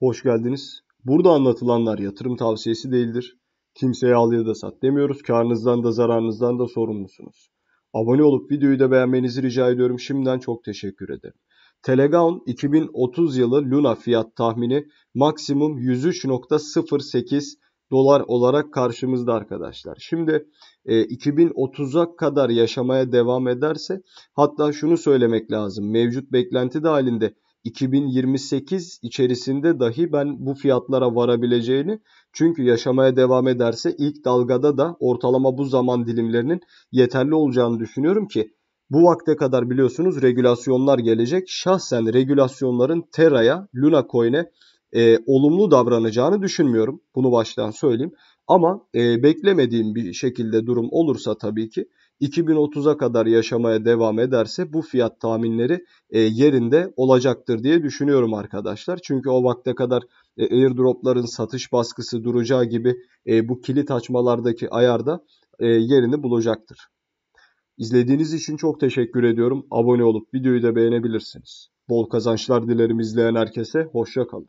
Hoş geldiniz. Burada anlatılanlar yatırım tavsiyesi değildir. Kimseye al ya da sat demiyoruz. Karnınızdan da zararınızdan da sorumlusunuz. Abone olup videoyu da beğenmenizi rica ediyorum. Şimdiden çok teşekkür ederim. Telegaon 2030 yılı Luna fiyat tahmini maksimum 103.08 dolar olarak karşımızda arkadaşlar. Şimdi e, 2030'a kadar yaşamaya devam ederse hatta şunu söylemek lazım. Mevcut beklenti dahilinde 2028 içerisinde dahi ben bu fiyatlara varabileceğini çünkü yaşamaya devam ederse ilk dalgada da ortalama bu zaman dilimlerinin yeterli olacağını düşünüyorum ki bu vakte kadar biliyorsunuz regülasyonlar gelecek. Şahsen regülasyonların Terra'ya, Luna Coin'e e, olumlu davranacağını düşünmüyorum. Bunu baştan söyleyeyim. Ama e, beklemediğim bir şekilde durum olursa tabii ki 2030'a kadar yaşamaya devam ederse bu fiyat tahminleri e, yerinde olacaktır diye düşünüyorum arkadaşlar. Çünkü o vakte kadar e, airdropların satış baskısı duracağı gibi e, bu kilit açmalardaki ayarda e, yerini bulacaktır. İzlediğiniz için çok teşekkür ediyorum. Abone olup videoyu da beğenebilirsiniz. Bol kazançlar dilerim izleyen herkese. Hoşça kalın.